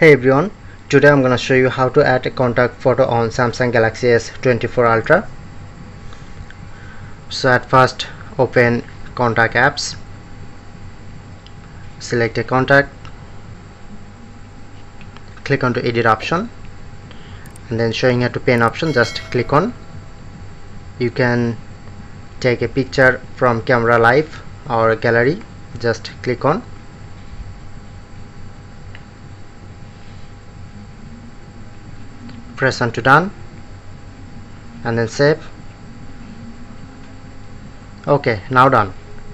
Hey everyone, today I'm gonna show you how to add a contact photo on Samsung Galaxy S24 Ultra. So at first open contact apps, select a contact, click on to edit option and then showing you to pen option just click on. You can take a picture from camera live or gallery just click on press on to done and then save. Okay now done